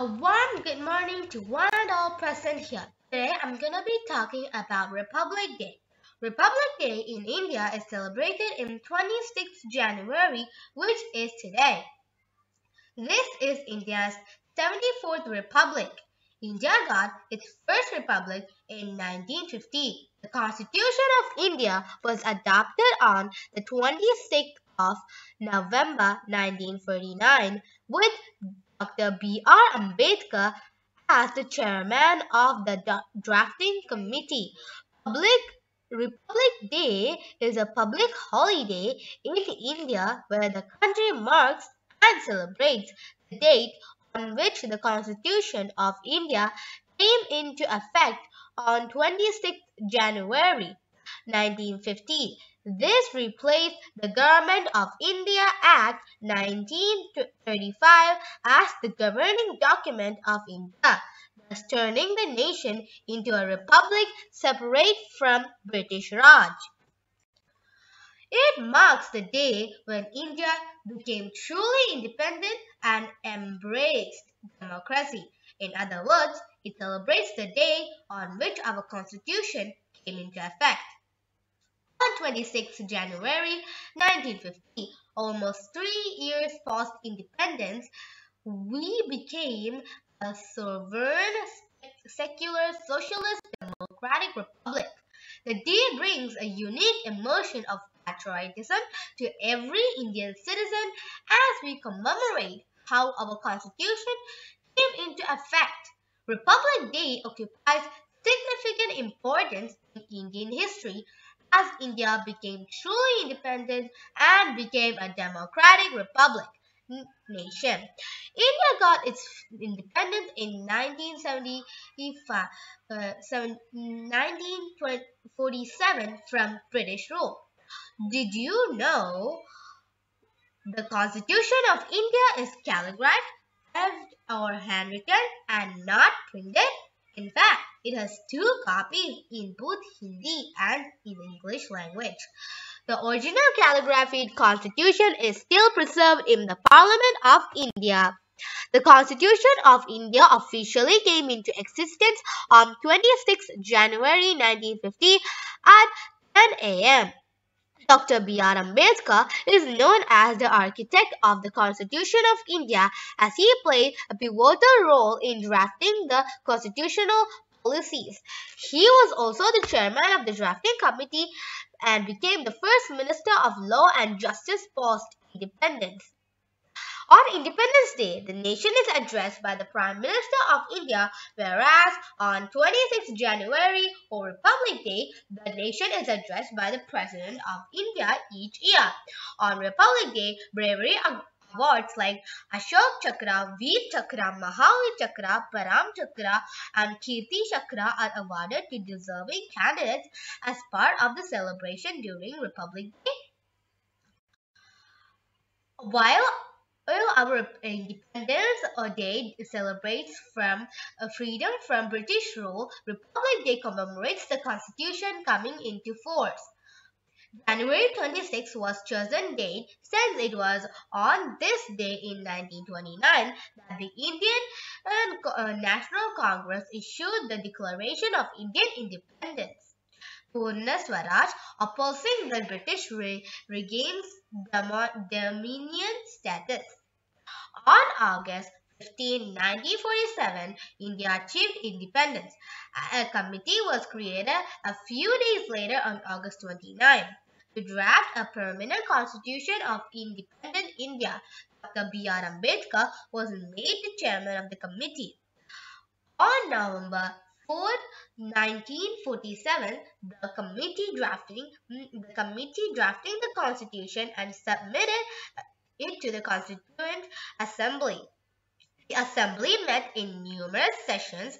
A warm good morning to one and all present here. Today I'm gonna be talking about Republic Day. Republic Day in India is celebrated in 26th January, which is today. This is India's 74th Republic. India got its first republic in 1950. The Constitution of India was adopted on the 26th of November 1949 with Dr. B.R. Ambedkar as the chairman of the drafting committee. Public Republic Day is a public holiday in India where the country marks and celebrates the date on which the Constitution of India came into effect on 26 January 1950. This replaced the Government of India Act 1935 as the governing document of India, thus turning the nation into a republic separate from British Raj. It marks the day when India became truly independent and embraced democracy. In other words, it celebrates the day on which our constitution came into effect. On 26 January 1950, almost three years post independence, we became a sovereign, secular, socialist, democratic republic. The day brings a unique emotion of patriotism to every Indian citizen as we commemorate how our constitution came into effect. Republic Day occupies significant importance in Indian history as India became truly independent and became a democratic republic nation. India got its independence in 1975, uh, 1947 from British rule. Did you know the Constitution of India is calligraphed or handwritten and not printed? In fact, it has two copies in both Hindi and in English language. The original calligraphied constitution is still preserved in the Parliament of India. The Constitution of India officially came into existence on 26 January 1950 at 10 a.m. Dr. B.R. Ambedkar is known as the architect of the Constitution of India as he played a pivotal role in drafting the constitutional policies. He was also the chairman of the drafting committee and became the first Minister of Law and Justice post-independence. On Independence Day, the nation is addressed by the Prime Minister of India, whereas on 26 January or Republic Day, the nation is addressed by the President of India each year. On Republic Day, bravery awards like Ashok Chakra, Veer Chakra, Mahavir Chakra, Param Chakra, and Kirti Chakra are awarded to deserving candidates as part of the celebration during Republic Day. While our Independence Day celebrates from uh, freedom from British rule. Republic Day commemorates the Constitution coming into force. January 26 was chosen date since it was on this day in 1929 that the Indian uh, National Congress issued the Declaration of Indian Independence. Purna Swaraj, opposing the British, re regains dominion status. On August 15, 1947, India achieved independence. A committee was created a few days later on August 29 to draft a permanent constitution of independent India. Dr. B.R. Ambedkar was made the chairman of the committee. On November 4, 1947, the committee drafting mm, the committee drafting the constitution and submitted it to the Constituent Assembly. The Assembly met in numerous sessions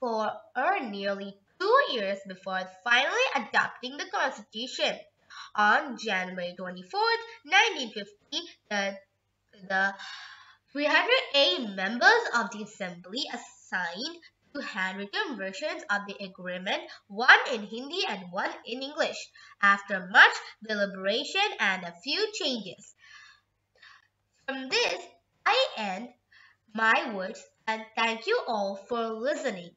for nearly two years before finally adopting the Constitution. On January 24, 1950, the, the 308 members of the Assembly assigned two handwritten versions of the agreement, one in Hindi and one in English, after much deliberation and a few changes. From this, I end my words and thank you all for listening.